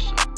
person.